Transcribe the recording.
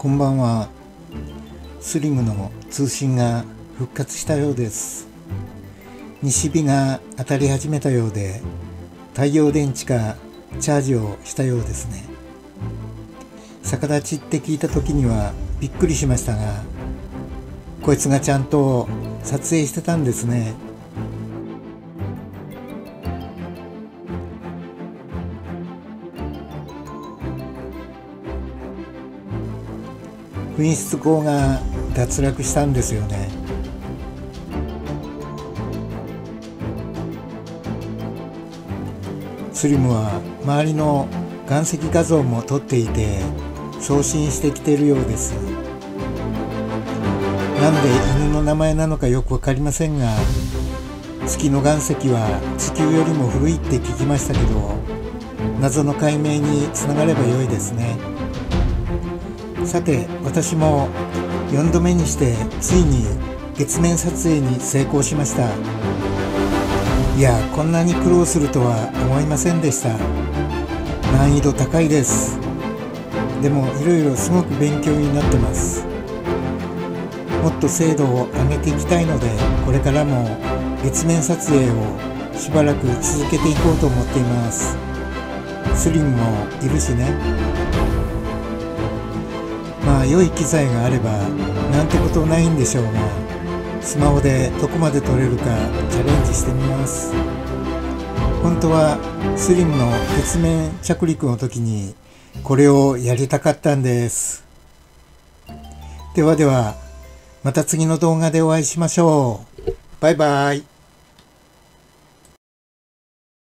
こんばんは。スリムの通信が復活したようです。西日が当たり始めたようで太陽電池かチャージをしたようですね。逆立ちって聞いた時にはびっくりしましたがこいつがちゃんと撮影してたんですね。紛失口が脱落したんですよね。スリムは周りの岩石画像も撮っていて送信してきているようです。なんで犬の名前なのかよく分かりませんが月の岩石は地球よりも古いって聞きましたけど謎の解明につながれば良いですね。さて私も4度目にしてついに月面撮影に成功しました。いやこんなに苦労するとは思いませんでした。難易度高いです。でもいろいろすごく勉強になってます。もっと精度を上げていきたいのでこれからも月面撮影をしばらく続けていこうと思っています。スリムもいるしね。まあ良い機材があればなんてことないんでしょうがスマホでどこまで撮れるかチャレンジしてみます。本当はスリムの月面着陸の時にこれをやりたかったんです。ではではまた次の動画でお会いしましょう。バイバイ。